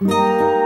Música